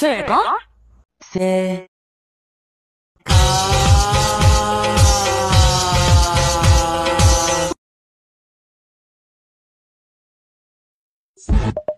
せーか？せーか。